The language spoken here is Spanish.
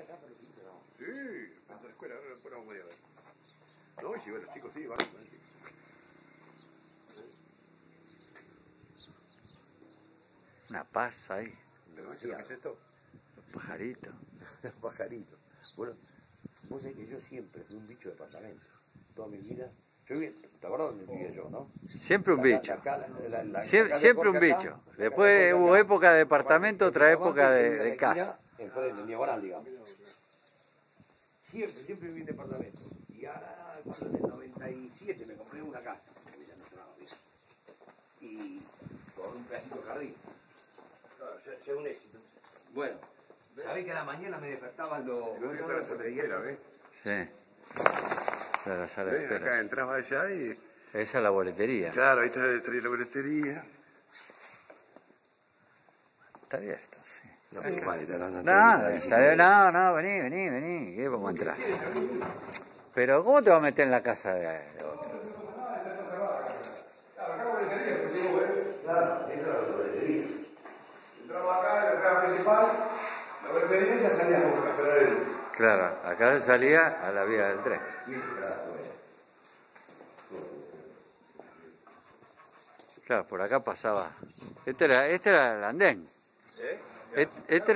acá por el quinto, no. Sí, frente a la escuela, ahora después vamos a ir a ver. No, ven los chicos, sí, van. van. Una paz ahí, Pero ¿ves lo que es esto? los pajaritos. Los pajaritos. Bueno, vos sabés que yo siempre fui un bicho de departamento. Toda mi vida. Yo vi, ¿te acordás dónde vivía yo, no? Siempre un bicho. siempre un acá, bicho. Después hubo acá, época de departamento, otra época de, de casa. Enfrente, en Diagonal, digamos. Siempre, siempre viví en departamento. Y ahora, cuando en el 97 me compré una casa, que ya no sonaba bien. Y con un pedacito de jardín. Claro, ya, ya un éxito. Bueno, sabés que a la mañana me despertaban los... No, esta es la sala de espera, ¿ves? Sí. Esa es la sala de ¿Ves? Acá entraba allá y... Esa es la boletería. Claro, ahí está la boletería. Está abierto, sí. No, pero vale, te hablando No, no, no, vení, vení, vení, que vamos a entrar. Pero ¿cómo te vas a meter en la casa de, de otro? Entraba acá, la principal, la boletería ya salíamos a esperar el... Claro, acá se salía a la vía del tren. Claro, por acá pasaba. Este era, este era el andén. ¿Eh? Este,